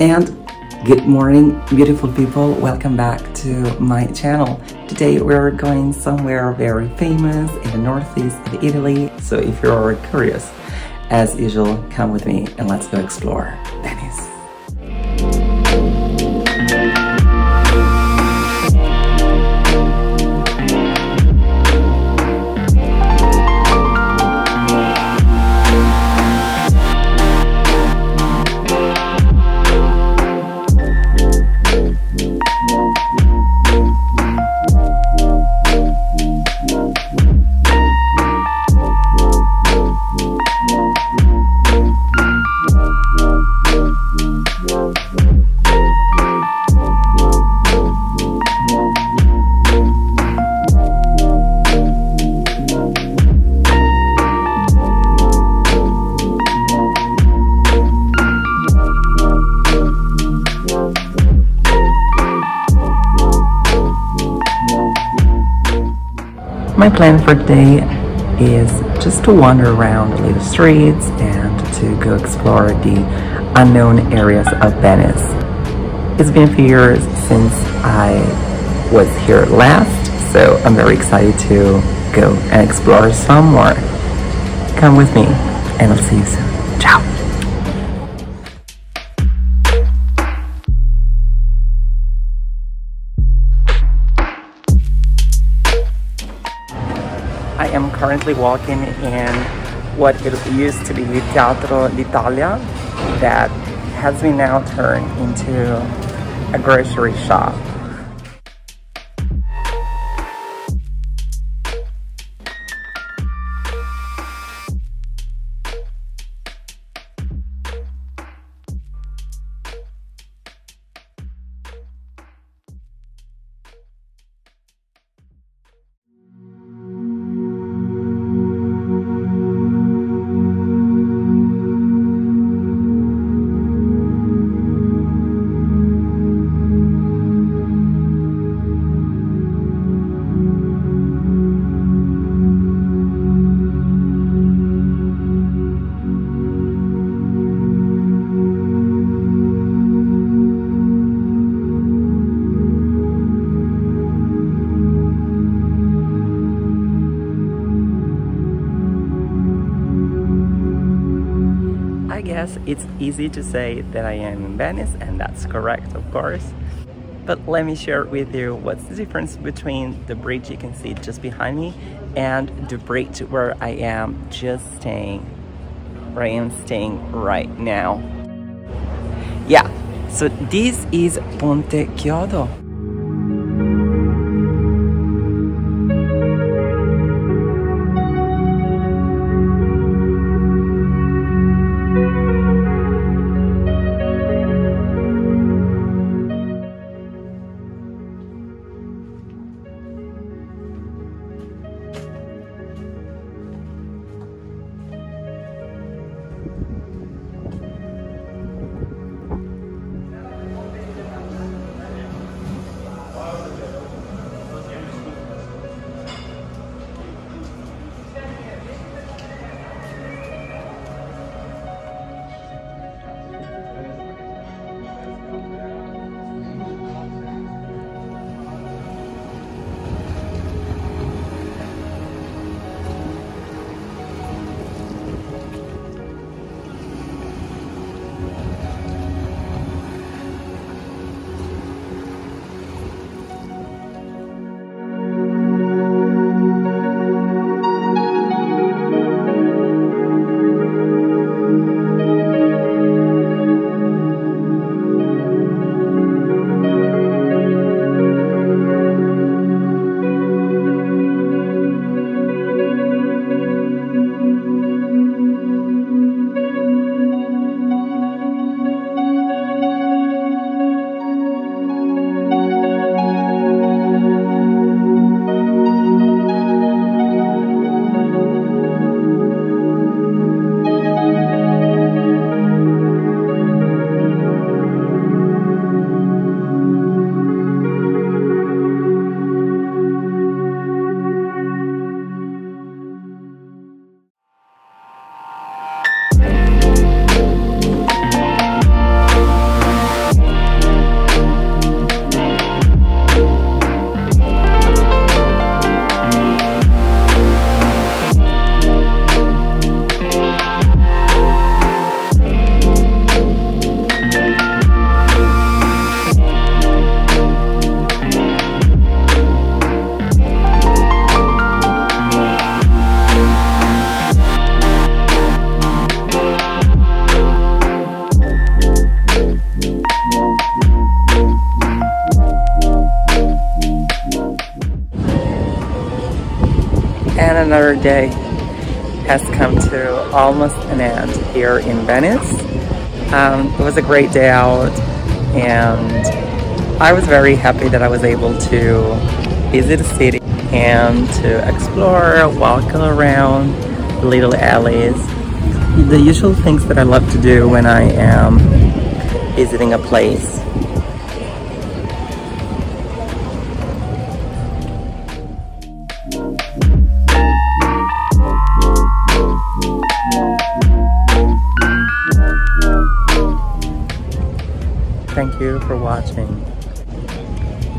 And good morning, beautiful people. Welcome back to my channel. Today we're going somewhere very famous in the northeast of Italy. So if you're curious, as usual, come with me and let's go explore Venice. My plan for today is just to wander around the little streets and to go explore the unknown areas of Venice. It's been a few years since I was here last, so I'm very excited to go and explore some more. Come with me and I'll see you soon. Ciao! I am currently walking in what it used to be Teatro d'Italia that has been now turned into a grocery shop. Guess it's easy to say that I am in Venice, and that's correct, of course. But let me share with you what's the difference between the bridge you can see just behind me and the bridge where I am just staying, where I am staying right now. Yeah, so this is Ponte Chiodo. Another day has come to almost an end here in Venice. Um, it was a great day out and I was very happy that I was able to visit the city and to explore, walk around the little alleys. The usual things that I love to do when I am visiting a place. Thank you for watching.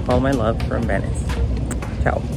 All my love from Venice. Ciao.